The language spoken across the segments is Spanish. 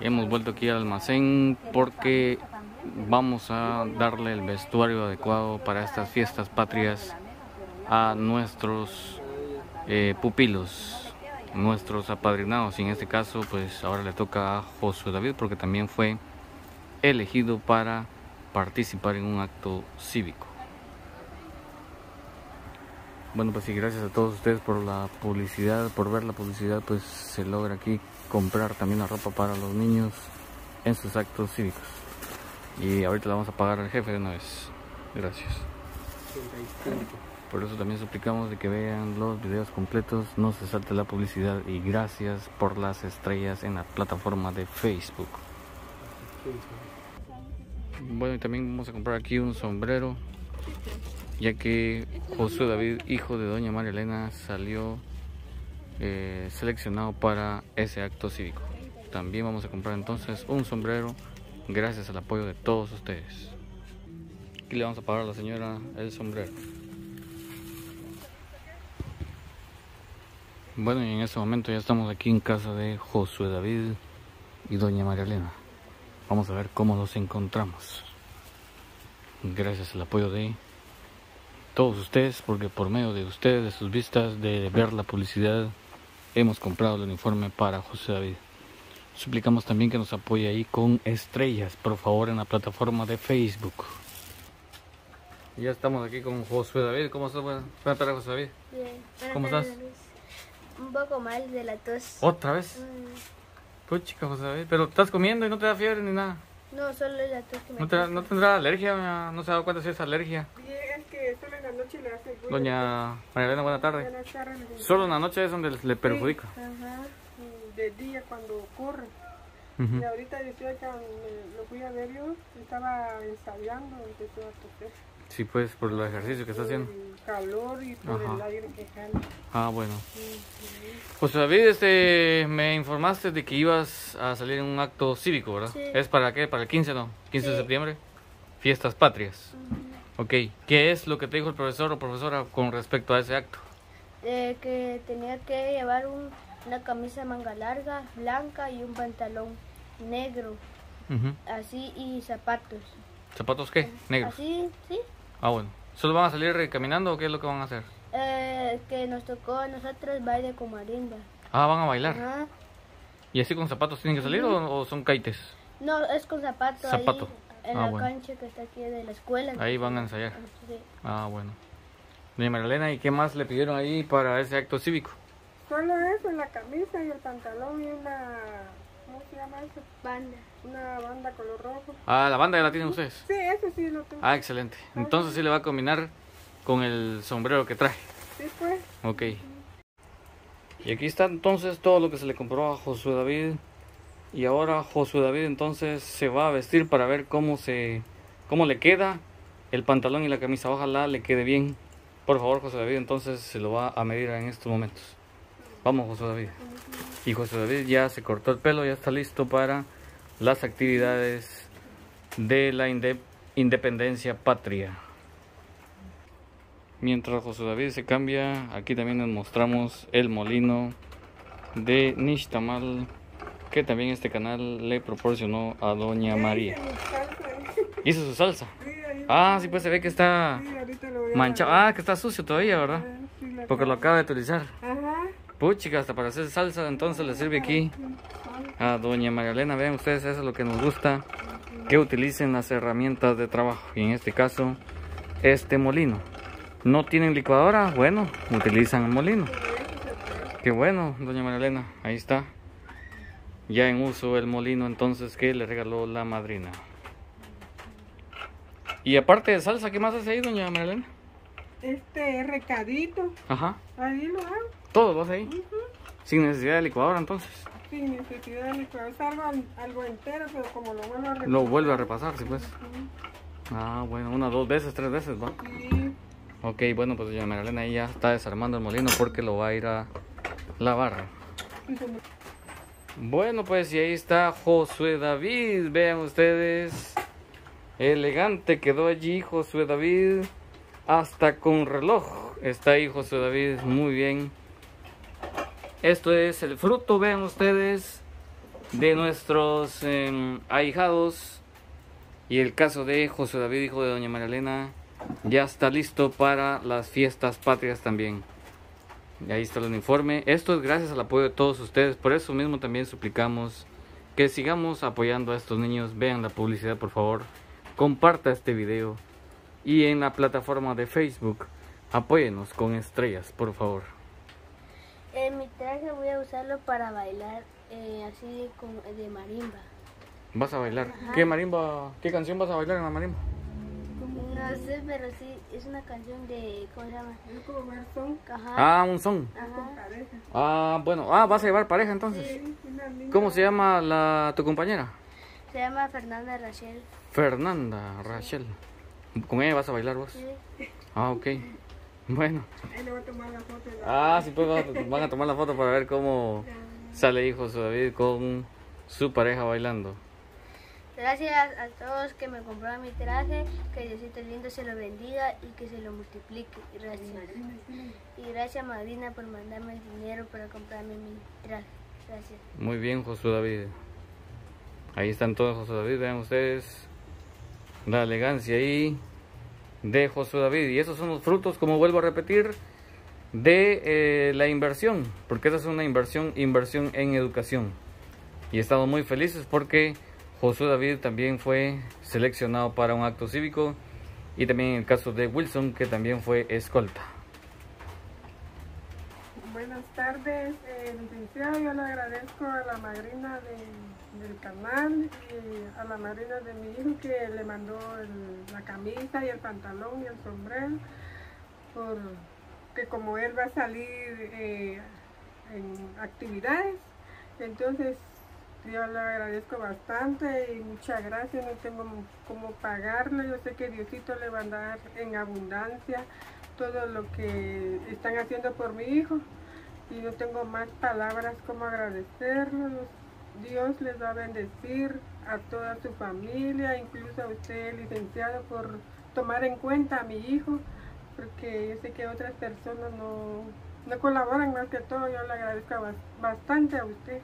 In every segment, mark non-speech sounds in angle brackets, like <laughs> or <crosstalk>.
Hemos vuelto aquí al almacén porque vamos a darle el vestuario adecuado para estas fiestas patrias a nuestros eh, pupilos, nuestros apadrinados. Y en este caso, pues ahora le toca a Josué David porque también fue elegido para participar en un acto cívico. Bueno, pues sí, gracias a todos ustedes por la publicidad, por ver la publicidad, pues se logra aquí comprar también la ropa para los niños en sus actos cívicos. Y ahorita le vamos a pagar al jefe de una vez. Gracias. Por eso también suplicamos de que vean los videos completos, no se salte la publicidad y gracias por las estrellas en la plataforma de Facebook. Bueno, y también vamos a comprar aquí un sombrero, ya que Josué David, hijo de doña María Elena, salió eh, seleccionado para ese acto cívico. También vamos a comprar entonces un sombrero gracias al apoyo de todos ustedes. Aquí le vamos a pagar a la señora el sombrero. Bueno, y en este momento ya estamos aquí en casa de Josué David y doña María Elena. Vamos a ver cómo los encontramos. Gracias al apoyo de todos ustedes, porque por medio de ustedes, de sus vistas, de ver la publicidad, hemos comprado el uniforme para José David. Suplicamos también que nos apoye ahí con estrellas, por favor, en la plataforma de Facebook. Ya estamos aquí con Josué David. ¿Cómo estás? Buenas tardes, José David. Bien. ¿Cómo estás? Un poco mal de la tos. ¿Otra vez? Mm, Pues chica, José David. Pero estás comiendo y no te da fiebre ni nada. No, solo la tos que me ¿No, te, no tendrá alergia? ¿No se ha dado cuenta si es alergia? Que solo en la noche le hace ruido. Doña María Elena, buenas tardes. Buenas tardes, Solo en la noche es donde le perjudica. Ajá, y de día cuando corre. Ujú. Y ahorita 18 me- lo fui a ver yo, estaba ensayando, empezó a toser. Sí, pues por el ejercicio que está haciendo. El calor y por Ajá. el aire que jala. Ah, bueno. José David, este, me informaste de que ibas a salir en un acto cívico, ¿verdad? Sí. ¿Es para qué? ¿Para el 15, no? 15 de Sí. septiembre. Fiestas patrias. Ok. ¿Qué es lo que te dijo el profesor o profesora con respecto a ese acto? Eh, que tenía que llevar un- una camisa manga larga, blanca y un pantalón negro, así y zapatos. ¿Zapatos qué? Negros. Así, sí. Ah, bueno. ¿Solo van a salir caminando o qué es lo que van a hacer? Eh, que nos tocó a nosotros baile con marimba. Ah, van a bailar. Ajá. ¿Y así con zapatos tienen que salir o, o son kaites? No, es con zapato, Zapato. ahí en Ah, la bueno. cancha que está aquí de la escuela. Ahí van a ensayar. Sí. Ah, bueno. Doña Marilena, ¿y qué más le pidieron ahí para ese acto cívico? Solo eso, la camisa y el pantalón y una, ¿cómo se llama eso? Banda. Una banda color rojo. Ah, la banda ya la tienen ustedes. Sí, eso sí lo tengo. Ah, excelente. Entonces sí le va a combinar con el sombrero que trae. Sí, pues. Ok. Y aquí está entonces todo lo que se le compró a Josué David. Y ahora Josué David entonces se va a vestir para ver cómo se cómo le queda el pantalón y la camisa. Ojalá le quede bien. Por favor, José David, entonces se lo va a medir en estos momentos. Vamos, José David. Y José David ya se cortó el pelo, ya está listo para las actividades de la inde- independencia patria. Mientras José David se cambia, aquí también nos mostramos el molino de Nishtamal, que también este canal le proporcionó a Doña María. Hizo su salsa. Ah, sí, pues se ve que está manchado. Ah, que está sucio todavía, ¿verdad? Ah, Porque lo acaba de utilizar. Puchica, hasta para hacer salsa, entonces le sirve aquí a Doña María Elena. Vean ustedes, eso es lo que nos gusta, que utilicen las herramientas de trabajo. Y en este caso, este molino. ¿No tienen licuadora? Bueno, utilizan el molino. Qué bueno, Doña María Elena, ahí está. Ya en uso el molino entonces que le regaló la madrina. Y aparte de salsa, ¿qué más hace ahí, Doña María Elena? Este recadito, Ajá, ahí lo hago. todo lo hace ahí. Sin necesidad de licuadora entonces. Sin necesidad de licuar. Es algo, algo entero, pero como lo vuelvo a repetir. Lo vuelve a repasar, sí pues. Ah, bueno, una, dos veces, tres veces, va. Sí. Ok, bueno, pues doña Marilena ahí ya está desarmando el molino porque lo va a ir a lavar. Bueno, pues y ahí está Josué David, vean ustedes. Elegante quedó allí Josué David. Hasta con reloj está ahí Josué David, muy bien. Esto es el fruto, vean ustedes, de nuestros em, ahijados y el caso de José David, hijo de doña María Elena, ya está listo para las fiestas patrias también. Y ahí está el uniforme. Esto es gracias al apoyo de todos ustedes. Por eso mismo también suplicamos que sigamos apoyando a estos niños. Vean la publicidad, por favor. Comparta este video. Y en la plataforma de Facebook, apóyenos con estrellas, por favor. En mi traje voy a usarlo para bailar eh, así con, de marimba. ¿Vas a bailar? ¿Qué marimba? ¿Qué canción vas a bailar en la marimba? No sé, pero sí, es una canción de, ¿cómo se llama? Es como garzón Ajá. Ah, un son. Ajá. Ah, bueno. Ah, vas a llevar pareja entonces. Sí, una niña. ¿Cómo se llama la tu compañera? Se llama Fernanda Rachel. Fernanda Rachel. ¿Con ella vas a bailar vos? Sí. Ah, ok. Bueno. Ahí le voy a tomar la foto. de la- Ah, sí, pues van a- tomar la foto para ver cómo <laughs> sale hijo David con su pareja bailando. Gracias a todos que me compraron mi traje, que Diosito lindo se lo bendiga y que se lo multiplique. Gracias. Y gracias Madrina por mandarme el dinero para comprarme mi traje. Gracias. Muy bien, Josué David. Ahí están todos, Josué David. Vean ustedes la elegancia ahí de Josué David. Y esos son los frutos, como vuelvo a repetir, de eh, la inversión. Porque esa es una inversión, inversión en educación. Y estamos muy felices porque Josué David también fue seleccionado para un acto cívico. Y también el caso de Wilson, que también fue escolta. Buenas tardes, eh, licenciado. Yo le agradezco a la madrina de- del canal y a la madrina de mi hijo que le mandó la camisa y el pantalón y el sombrero. Por que como él va a salir eh, en actividades, entonces yo le agradezco bastante y muchas gracias. No tengo cómo pagarle. Yo sé que Diosito le va a dar en abundancia todo lo que están haciendo por mi hijo y no tengo más palabras como agradecerlo. Dios les va a bendecir a toda su familia, incluso a usted, licenciado, por tomar en cuenta a mi hijo, porque yo sé que otras personas no, no colaboran más que todo. Yo le agradezco bas- bastante a usted.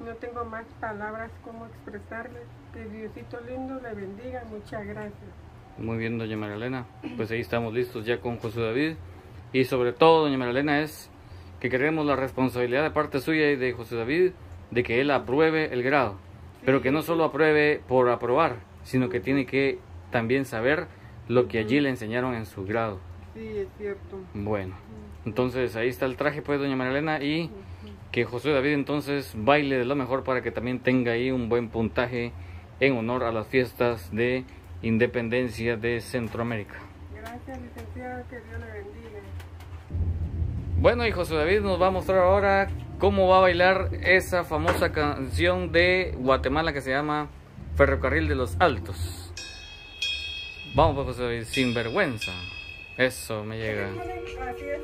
No tengo más palabras como expresarle. Que Diosito lindo le bendiga. Muchas gracias. Muy bien, doña María Elena. Pues ahí estamos listos ya con José David. Y sobre todo, doña María Elena, es que queremos la responsabilidad de parte suya y de José David de que él apruebe el grado. Pero que no solo apruebe por aprobar, sino que tiene que también saber lo que allí le enseñaron en su grado. Sí, es cierto. Bueno, entonces ahí está el traje, pues, doña María Elena. Y que José David entonces baile de lo mejor para que también tenga ahí un buen puntaje en honor a las fiestas de independencia de Centroamérica. Gracias, licenciado. Que Dios le bendiga. Bueno, y José David nos va a mostrar ahora cómo va a bailar esa famosa canción de Guatemala que se llama Ferrocarril de los Altos. Vamos, José David, sin vergüenza. Eso me llega. Así es.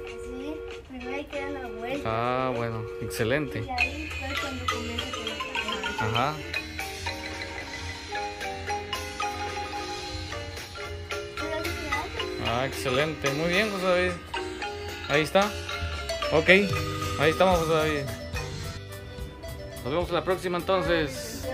Primero hay que dar la vuelta. Ah, bueno, excelente. Y ahí fue cuando comienza. Ajá. Ah, excelente. Muy bien, José David. Ahí está. Ok, ahí estamos, José David. Nos vemos la próxima entonces.